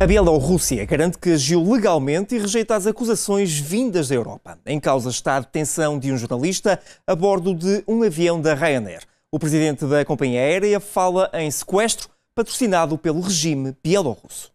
A Bielorrússia garante que agiu legalmente e rejeita as acusações vindas da Europa. Em causa está a detenção de um jornalista a bordo de um avião da Ryanair. O presidente da companhia aérea fala em sequestro patrocinado pelo regime bielorrusso.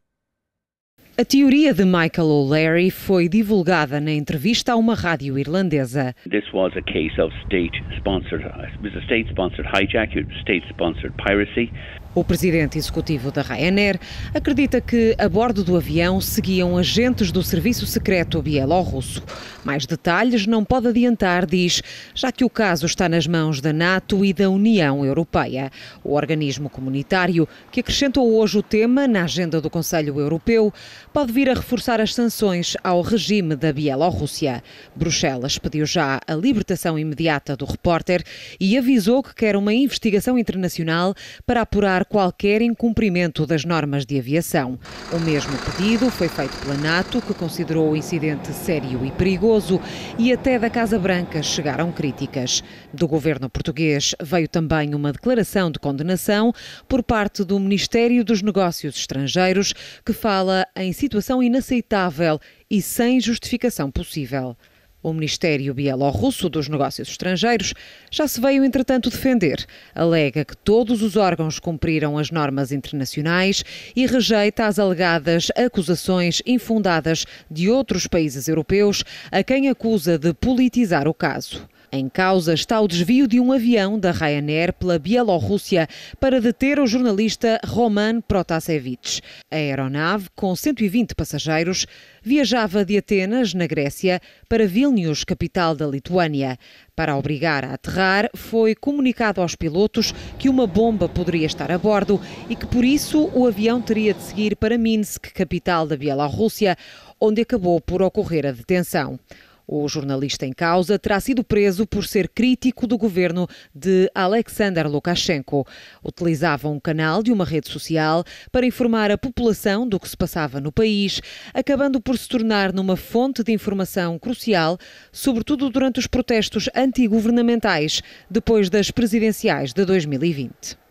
A teoria de Michael O'Leary foi divulgada na entrevista a uma rádio irlandesa. This was a case of state-sponsored, it was a state-sponsored hijack, state-sponsored piracy. O presidente executivo da Ryanair acredita que a bordo do avião seguiam agentes do serviço secreto bielorrusso. Mais detalhes não pode adiantar, diz, já que o caso está nas mãos da NATO e da União Europeia. O organismo comunitário, que acrescentou hoje o tema na agenda do Conselho Europeu, pode vir a reforçar as sanções ao regime da Bielorrússia. Bruxelas pediu já a libertação imediata do repórter e avisou que quer uma investigação internacional para apurar qualquer incumprimento das normas de aviação. O mesmo pedido foi feito pela NATO, que considerou o incidente sério e perigoso, e até da Casa Branca chegaram críticas. Do governo português veio também uma declaração de condenação por parte do Ministério dos Negócios Estrangeiros, que fala em situação inaceitável e sem justificação possível. O Ministério Bielorrusso dos Negócios Estrangeiros já se veio, entretanto, defender. Alega que todos os órgãos cumpriram as normas internacionais e rejeita as alegadas acusações infundadas de outros países europeus a quem acusa de politizar o caso. Em causa está o desvio de um avião da Ryanair pela Bielorrússia para deter o jornalista Roman Protasevich. A aeronave, com 120 passageiros, viajava de Atenas, na Grécia, para Vilnius, capital da Lituânia. Para obrigar a aterrar, foi comunicado aos pilotos que uma bomba poderia estar a bordo e que, por isso, o avião teria de seguir para Minsk, capital da Bielorrússia, onde acabou por ocorrer a detenção. O jornalista em causa terá sido preso por ser crítico do governo de Alexander Lukashenko. Utilizava um canal de uma rede social para informar a população do que se passava no país, acabando por se tornar numa fonte de informação crucial, sobretudo durante os protestos antigovernamentais depois das presidenciais de 2020.